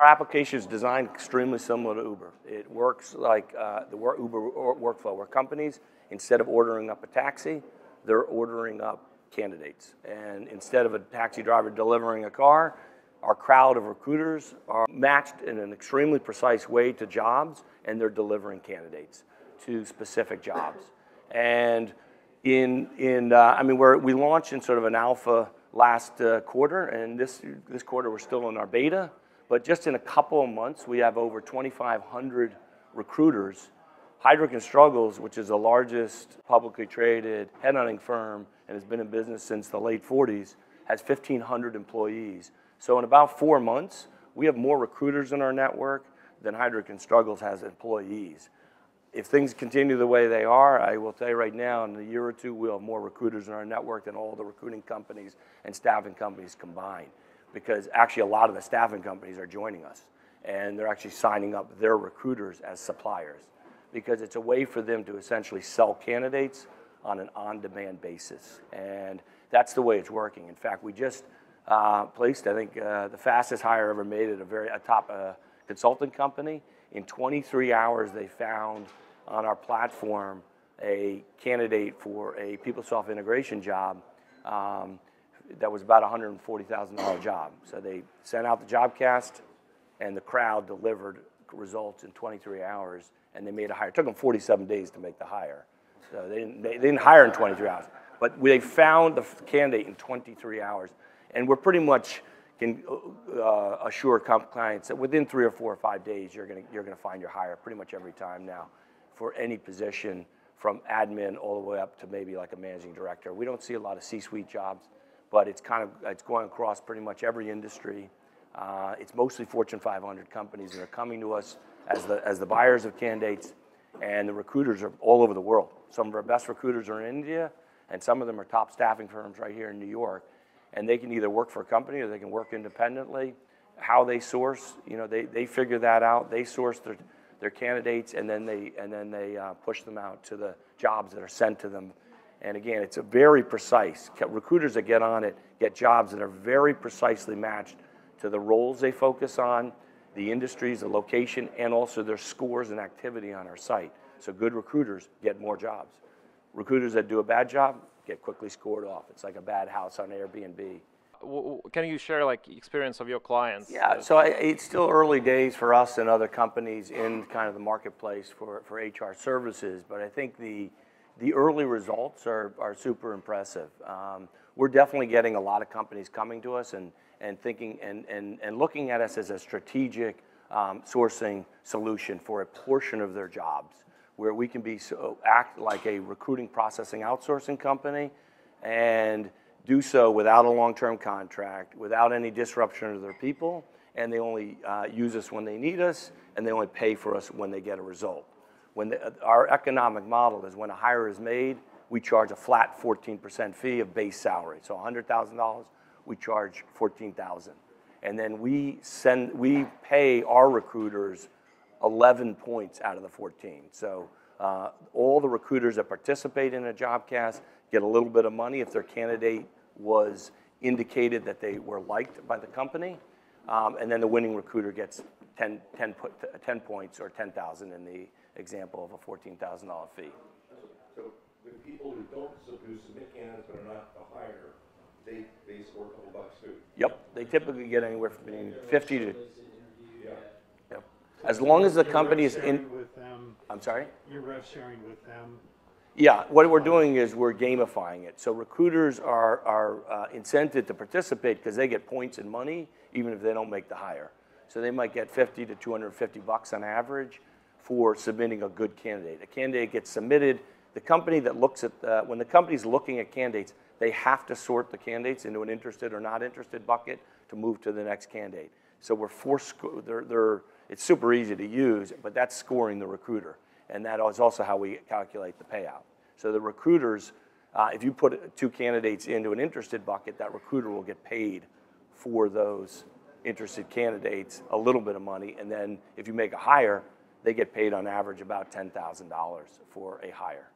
Our application is designed extremely similar to Uber. It works like uh, the Uber workflow, where companies, instead of ordering up a taxi, they're ordering up candidates. And instead of a taxi driver delivering a car, our crowd of recruiters are matched in an extremely precise way to jobs, and they're delivering candidates to specific jobs. And in, in uh, I mean, we're, we launched in sort of an alpha last uh, quarter, and this, this quarter we're still in our beta. But just in a couple of months, we have over 2,500 recruiters. Heidrick Struggles, which is the largest publicly traded headhunting firm and has been in business since the late 40s, has 1,500 employees. So in about four months, we have more recruiters in our network than Heidrick Struggles has employees. If things continue the way they are, I will tell you right now, in a year or two, we'll have more recruiters in our network than all the recruiting companies and staffing companies combined. Because actually, a lot of the staffing companies are joining us, and they're actually signing up their recruiters as suppliers because it's a way for them to essentially sell candidates on an on-demand basis. And that's the way it's working. In fact, we just uh, placed, I think, uh, the fastest hire ever made at a very a top uh, consulting company. In 23 hours, they found on our platform a candidate for a PeopleSoft integration job um, that was about a $140,000 job. So they sent out the job cast, and the crowd delivered results in 23 hours, and they made a hire. It took them 47 days to make the hire. So they didn't, they, didn't hire in 23 hours. But they found the candidate in 23 hours. And we're pretty much can uh, assure clients that within three or four or five days, you're gonna, you're gonna find your hire pretty much every time now for any position from admin all the way up to maybe like a managing director. We don't see a lot of C-suite jobs, but it's kind of, it's going across pretty much every industry. Uh, it's mostly Fortune 500 companies that are coming to us as the, as the buyers of candidates, and the recruiters are all over the world. Some of our best recruiters are in India, and some of them are top staffing firms right here in New York and they can either work for a company or they can work independently. How they source, you know, they, they figure that out. They source their, their candidates and then they, and then they uh, push them out to the jobs that are sent to them. And again, it's a very precise. Recruiters that get on it get jobs that are very precisely matched to the roles they focus on, the industries, the location, and also their scores and activity on our site. So good recruiters get more jobs. Recruiters that do a bad job get quickly scored off. It's like a bad house on Airbnb. Can you share like experience of your clients? Yeah, so I, it's still early days for us and other companies in kind of the marketplace for, for HR services, but I think the the early results are, are super impressive. Um, we're definitely getting a lot of companies coming to us and, and thinking and, and, and looking at us as a strategic um, sourcing solution for a portion of their jobs where we can be so, act like a recruiting processing outsourcing company and do so without a long-term contract, without any disruption of their people, and they only uh, use us when they need us, and they only pay for us when they get a result. When the, our economic model is when a hire is made, we charge a flat 14% fee of base salary. So $100,000, we charge 14,000. And then we send, we pay our recruiters 11 points out of the 14. So uh, all the recruiters that participate in a job cast get a little bit of money if their candidate was indicated that they were liked by the company. Um, and then the winning recruiter gets 10, 10, 10 points or 10,000 in the example of a $14,000 fee. So the people who don't who submit candidates but are not the hire, they, they score a couple bucks too. Yep, they typically get anywhere from 50 to Yep. as long as the company is in, with them, I'm sorry? you're rev sharing with them. Yeah, what we're doing is we're gamifying it. So recruiters are, are uh, incented to participate because they get points and money even if they don't make the hire. So they might get 50 to 250 bucks on average for submitting a good candidate. A candidate gets submitted. The company that looks at, uh, when the company's looking at candidates, they have to sort the candidates into an interested or not interested bucket to move to the next candidate. So we're forced, they're, they're it's super easy to use, but that's scoring the recruiter. And that is also how we calculate the payout. So the recruiters, uh, if you put two candidates into an interested bucket, that recruiter will get paid for those interested candidates a little bit of money. And then if you make a hire, they get paid on average about $10,000 for a hire.